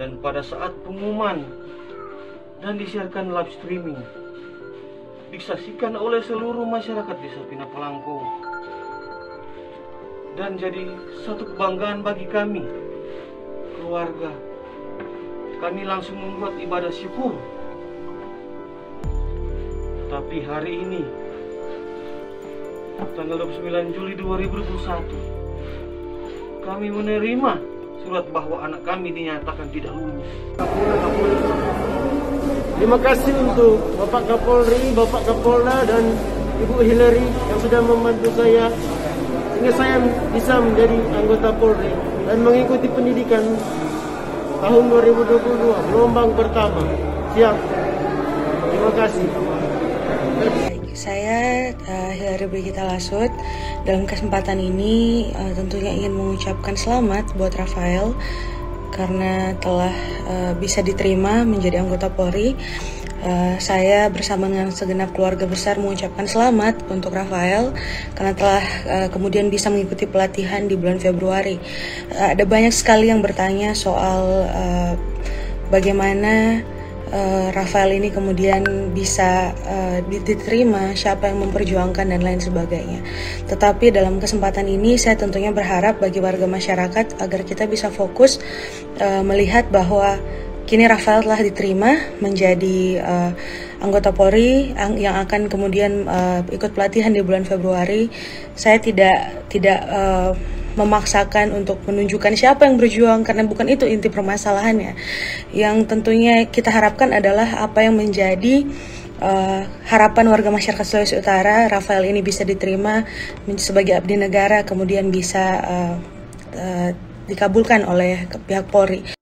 dan pada saat pengumuman dan disiarkan live streaming disaksikan oleh seluruh masyarakat desa Pinapalangko dan jadi satu kebanggaan bagi kami keluarga. Kami langsung membuat ibadah syukur. Tapi hari ini tanggal 29 Juli 2021 kami menerima surat bahwa anak kami dinyatakan tidak lulus. Terima kasih untuk Bapak Kapolri, Bapak Kapolda dan Ibu Hillary yang sudah membantu saya sehingga saya bisa menjadi anggota Polri dan mengikuti pendidikan tahun 2022 gelombang pertama. Siap. Terima kasih. Saya uh, Hilary Brigita Lasut. Dalam kesempatan ini uh, tentunya ingin mengucapkan selamat buat Rafael karena telah uh, bisa diterima menjadi anggota Polri. Uh, saya bersama dengan segenap keluarga besar mengucapkan selamat untuk Rafael karena telah uh, kemudian bisa mengikuti pelatihan di bulan Februari. Uh, ada banyak sekali yang bertanya soal uh, bagaimana uh, Rafael ini kemudian bisa uh, diterima, siapa yang memperjuangkan dan lain sebagainya. Tetapi dalam kesempatan ini saya tentunya berharap bagi warga masyarakat agar kita bisa fokus uh, melihat bahwa kini Rafael telah diterima menjadi uh, anggota Polri yang akan kemudian uh, ikut pelatihan di bulan Februari. Saya tidak tidak uh, memaksakan untuk menunjukkan siapa yang berjuang karena bukan itu inti permasalahannya. Yang tentunya kita harapkan adalah apa yang menjadi uh, harapan warga masyarakat Sulawesi Utara, Rafael ini bisa diterima sebagai abdi negara, kemudian bisa uh, uh, dikabulkan oleh pihak Polri.